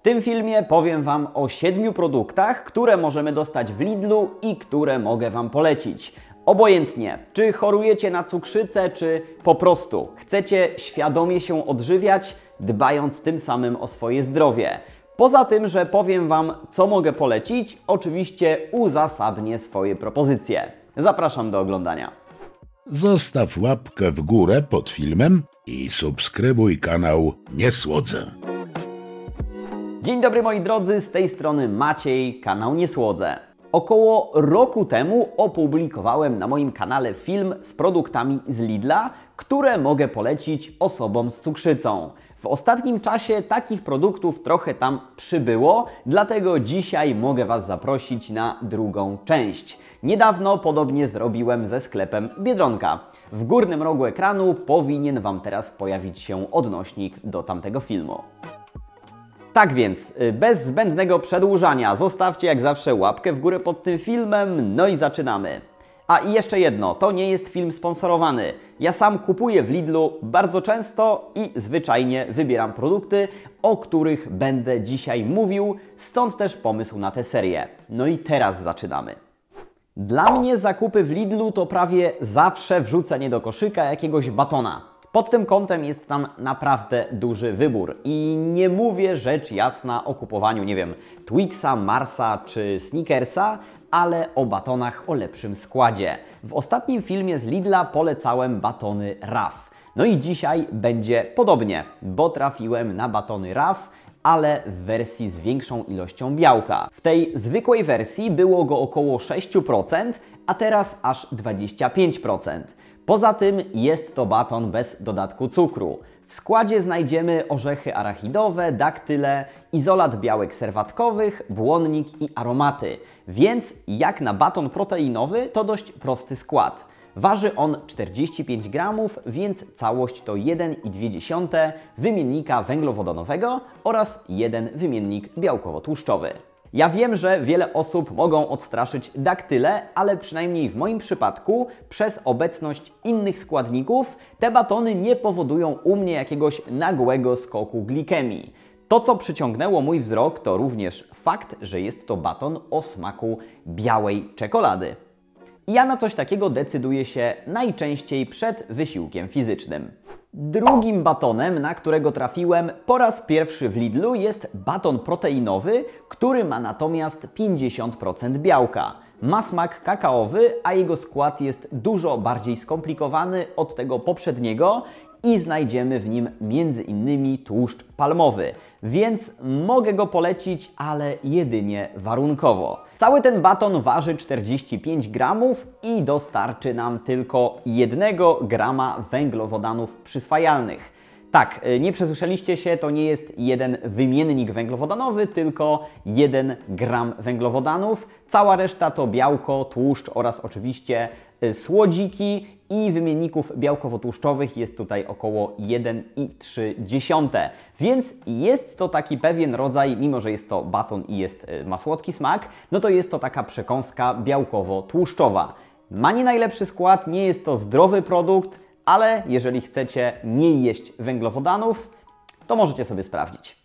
W tym filmie powiem Wam o siedmiu produktach, które możemy dostać w Lidlu i które mogę Wam polecić. Obojętnie, czy chorujecie na cukrzycę, czy po prostu chcecie świadomie się odżywiać, dbając tym samym o swoje zdrowie. Poza tym, że powiem Wam, co mogę polecić, oczywiście uzasadnię swoje propozycje. Zapraszam do oglądania. Zostaw łapkę w górę pod filmem i subskrybuj kanał Niesłodzę. Dzień dobry moi drodzy, z tej strony Maciej, kanał Niesłodze. Około roku temu opublikowałem na moim kanale film z produktami z Lidla, które mogę polecić osobom z cukrzycą. W ostatnim czasie takich produktów trochę tam przybyło, dlatego dzisiaj mogę Was zaprosić na drugą część. Niedawno podobnie zrobiłem ze sklepem Biedronka. W górnym rogu ekranu powinien Wam teraz pojawić się odnośnik do tamtego filmu. Tak więc, y, bez zbędnego przedłużania, zostawcie jak zawsze łapkę w górę pod tym filmem, no i zaczynamy. A i jeszcze jedno, to nie jest film sponsorowany. Ja sam kupuję w Lidlu bardzo często i zwyczajnie wybieram produkty, o których będę dzisiaj mówił, stąd też pomysł na tę serię. No i teraz zaczynamy. Dla mnie zakupy w Lidlu to prawie zawsze wrzucenie do koszyka jakiegoś batona. Pod tym kątem jest tam naprawdę duży wybór i nie mówię rzecz jasna o kupowaniu, nie wiem, Twixa, Marsa czy Snickersa, ale o batonach o lepszym składzie. W ostatnim filmie z Lidla polecałem batony RAF. No i dzisiaj będzie podobnie, bo trafiłem na batony RAF, ale w wersji z większą ilością białka. W tej zwykłej wersji było go około 6%, a teraz aż 25%. Poza tym jest to baton bez dodatku cukru. W składzie znajdziemy orzechy arachidowe, daktyle, izolat białek serwatkowych, błonnik i aromaty. Więc jak na baton proteinowy to dość prosty skład. Waży on 45 gramów, więc całość to 1,2 wymiennika węglowodanowego oraz jeden wymiennik białkowo-tłuszczowy. Ja wiem, że wiele osób mogą odstraszyć daktyle, ale przynajmniej w moim przypadku przez obecność innych składników te batony nie powodują u mnie jakiegoś nagłego skoku glikemii. To, co przyciągnęło mój wzrok, to również fakt, że jest to baton o smaku białej czekolady. I ja na coś takiego decyduję się najczęściej przed wysiłkiem fizycznym. Drugim batonem, na którego trafiłem po raz pierwszy w Lidlu jest baton proteinowy, który ma natomiast 50% białka. Ma smak kakaowy, a jego skład jest dużo bardziej skomplikowany od tego poprzedniego i znajdziemy w nim m.in. tłuszcz palmowy, więc mogę go polecić, ale jedynie warunkowo. Cały ten baton waży 45 gramów i dostarczy nam tylko 1 grama węglowodanów przyswajalnych. Tak, y, nie przesłyszeliście się, to nie jest jeden wymiennik węglowodanowy, tylko 1 gram węglowodanów. Cała reszta to białko, tłuszcz oraz oczywiście y, słodziki i wymienników białkowo-tłuszczowych jest tutaj około 1,3. Więc jest to taki pewien rodzaj, mimo że jest to baton i jest, y, ma słodki smak, no to jest to taka przekąska białkowo-tłuszczowa. Ma nie najlepszy skład, nie jest to zdrowy produkt, ale jeżeli chcecie nie jeść węglowodanów, to możecie sobie sprawdzić.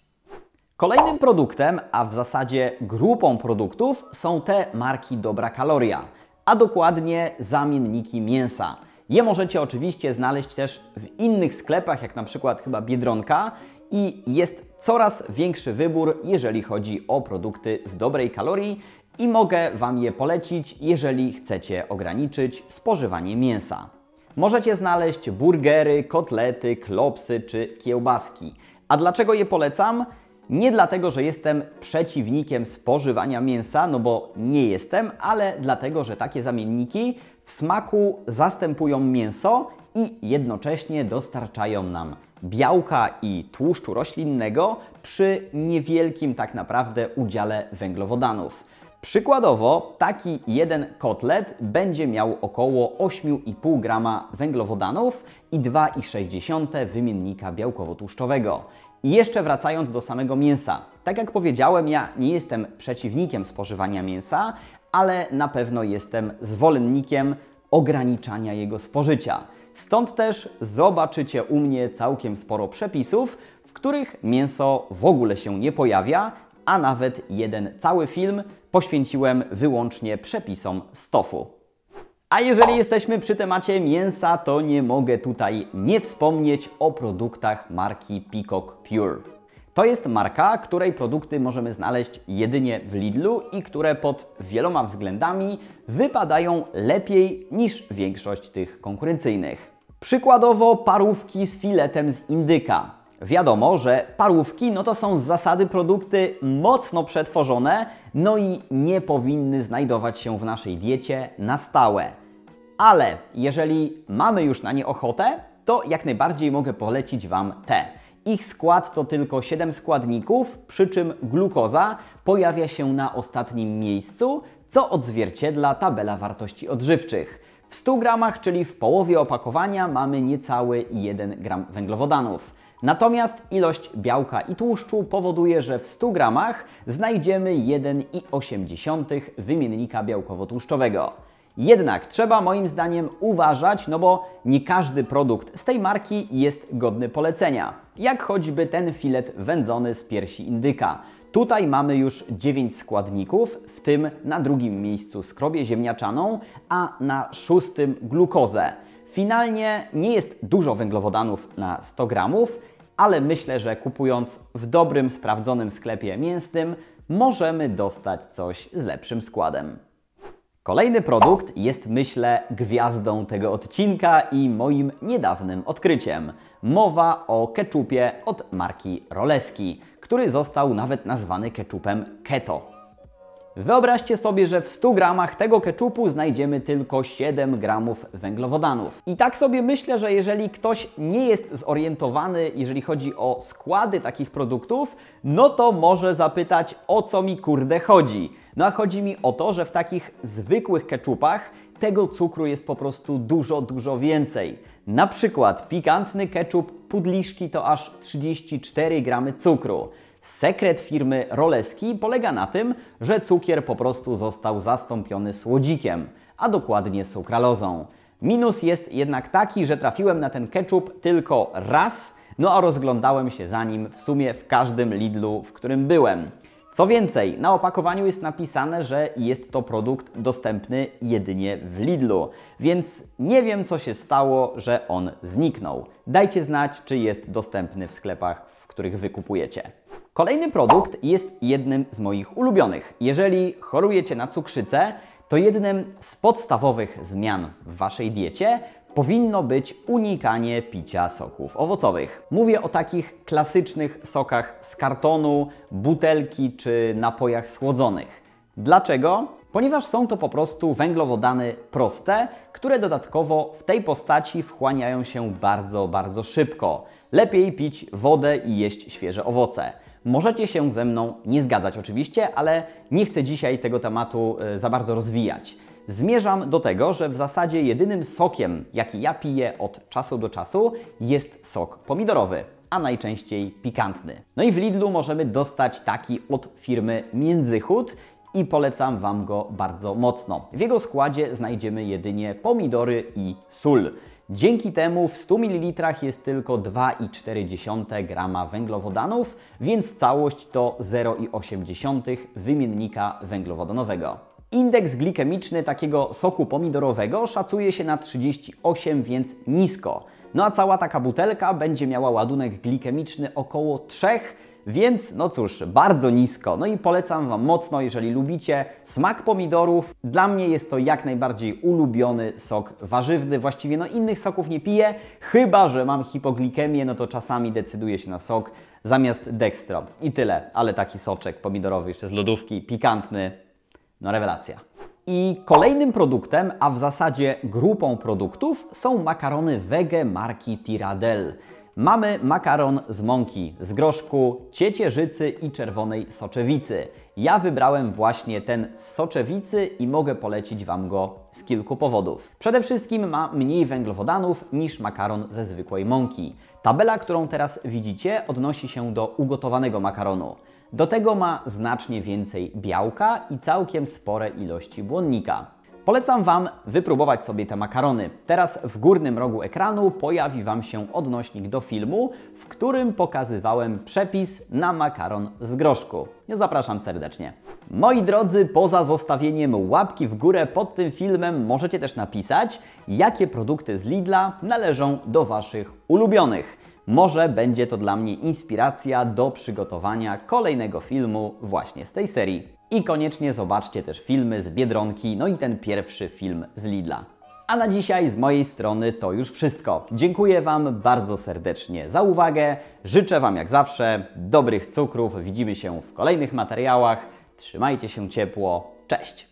Kolejnym produktem, a w zasadzie grupą produktów są te marki Dobra Kaloria, a dokładnie zamienniki mięsa. Je możecie oczywiście znaleźć też w innych sklepach, jak na przykład chyba Biedronka i jest coraz większy wybór, jeżeli chodzi o produkty z dobrej kalorii i mogę Wam je polecić, jeżeli chcecie ograniczyć spożywanie mięsa. Możecie znaleźć burgery, kotlety, klopsy czy kiełbaski. A dlaczego je polecam? Nie dlatego, że jestem przeciwnikiem spożywania mięsa, no bo nie jestem, ale dlatego, że takie zamienniki w smaku zastępują mięso i jednocześnie dostarczają nam białka i tłuszczu roślinnego przy niewielkim tak naprawdę udziale węglowodanów. Przykładowo taki jeden kotlet będzie miał około 8,5 g węglowodanów i 2,6 wymiennika białkowo-tłuszczowego. I jeszcze wracając do samego mięsa. Tak jak powiedziałem, ja nie jestem przeciwnikiem spożywania mięsa, ale na pewno jestem zwolennikiem ograniczania jego spożycia. Stąd też zobaczycie u mnie całkiem sporo przepisów, których mięso w ogóle się nie pojawia, a nawet jeden cały film poświęciłem wyłącznie przepisom z tofu. A jeżeli jesteśmy przy temacie mięsa, to nie mogę tutaj nie wspomnieć o produktach marki Peacock Pure. To jest marka, której produkty możemy znaleźć jedynie w Lidlu i które pod wieloma względami wypadają lepiej niż większość tych konkurencyjnych. Przykładowo parówki z filetem z indyka. Wiadomo, że parówki no to są z zasady produkty mocno przetworzone, no i nie powinny znajdować się w naszej diecie na stałe. Ale jeżeli mamy już na nie ochotę, to jak najbardziej mogę polecić Wam te. Ich skład to tylko 7 składników, przy czym glukoza pojawia się na ostatnim miejscu, co odzwierciedla tabela wartości odżywczych. W 100 gramach, czyli w połowie opakowania, mamy niecały 1 gram węglowodanów. Natomiast ilość białka i tłuszczu powoduje, że w 100 gramach znajdziemy 1,8 wymiennika białkowo-tłuszczowego. Jednak trzeba moim zdaniem uważać, no bo nie każdy produkt z tej marki jest godny polecenia. Jak choćby ten filet wędzony z piersi indyka. Tutaj mamy już 9 składników, w tym na drugim miejscu skrobię ziemniaczaną, a na szóstym glukozę. Finalnie nie jest dużo węglowodanów na 100 gramów, ale myślę, że kupując w dobrym, sprawdzonym sklepie mięsnym, możemy dostać coś z lepszym składem. Kolejny produkt jest, myślę, gwiazdą tego odcinka i moim niedawnym odkryciem. Mowa o keczupie od marki Roleski, który został nawet nazwany keczupem keto. Wyobraźcie sobie, że w 100 gramach tego keczupu znajdziemy tylko 7 gramów węglowodanów. I tak sobie myślę, że jeżeli ktoś nie jest zorientowany, jeżeli chodzi o składy takich produktów, no to może zapytać, o co mi kurde chodzi. No a chodzi mi o to, że w takich zwykłych keczupach tego cukru jest po prostu dużo, dużo więcej. Na przykład pikantny keczup pudliszki to aż 34 gramy cukru. Sekret firmy Roleski polega na tym, że cukier po prostu został zastąpiony słodzikiem, a dokładnie sukralozą. Minus jest jednak taki, że trafiłem na ten ketchup tylko raz, no a rozglądałem się za nim w sumie w każdym Lidlu, w którym byłem. Co więcej, na opakowaniu jest napisane, że jest to produkt dostępny jedynie w Lidlu, więc nie wiem co się stało, że on zniknął. Dajcie znać, czy jest dostępny w sklepach, w których wy kupujecie. Kolejny produkt jest jednym z moich ulubionych. Jeżeli chorujecie na cukrzycę, to jednym z podstawowych zmian w Waszej diecie powinno być unikanie picia soków owocowych. Mówię o takich klasycznych sokach z kartonu, butelki czy napojach słodzonych. Dlaczego? Ponieważ są to po prostu węglowodany proste, które dodatkowo w tej postaci wchłaniają się bardzo, bardzo szybko. Lepiej pić wodę i jeść świeże owoce. Możecie się ze mną nie zgadzać oczywiście, ale nie chcę dzisiaj tego tematu e, za bardzo rozwijać. Zmierzam do tego, że w zasadzie jedynym sokiem, jaki ja piję od czasu do czasu, jest sok pomidorowy, a najczęściej pikantny. No i w Lidlu możemy dostać taki od firmy Międzychód i polecam Wam go bardzo mocno. W jego składzie znajdziemy jedynie pomidory i sól. Dzięki temu w 100 ml jest tylko 2,4 g węglowodanów, więc całość to 0,8 wymiennika węglowodanowego. Indeks glikemiczny takiego soku pomidorowego szacuje się na 38, więc nisko. No a cała taka butelka będzie miała ładunek glikemiczny około 3, więc no cóż, bardzo nisko. No i polecam Wam mocno, jeżeli lubicie smak pomidorów. Dla mnie jest to jak najbardziej ulubiony sok warzywny. Właściwie no innych soków nie piję, chyba że mam hipoglikemię, no to czasami decyduję się na sok zamiast dextro. I tyle, ale taki soczek pomidorowy jeszcze z lodówki, pikantny, no rewelacja. I kolejnym produktem, a w zasadzie grupą produktów są makarony wege marki Tiradel. Mamy makaron z mąki, z groszku, ciecierzycy i czerwonej soczewicy. Ja wybrałem właśnie ten z soczewicy i mogę polecić Wam go z kilku powodów. Przede wszystkim ma mniej węglowodanów niż makaron ze zwykłej mąki. Tabela, którą teraz widzicie, odnosi się do ugotowanego makaronu. Do tego ma znacznie więcej białka i całkiem spore ilości błonnika. Polecam Wam wypróbować sobie te makarony. Teraz w górnym rogu ekranu pojawi Wam się odnośnik do filmu, w którym pokazywałem przepis na makaron z groszku. Zapraszam serdecznie. Moi drodzy, poza zostawieniem łapki w górę pod tym filmem możecie też napisać, jakie produkty z Lidla należą do Waszych ulubionych. Może będzie to dla mnie inspiracja do przygotowania kolejnego filmu właśnie z tej serii. I koniecznie zobaczcie też filmy z Biedronki, no i ten pierwszy film z Lidla. A na dzisiaj z mojej strony to już wszystko. Dziękuję Wam bardzo serdecznie za uwagę. Życzę Wam jak zawsze dobrych cukrów. Widzimy się w kolejnych materiałach. Trzymajcie się ciepło. Cześć!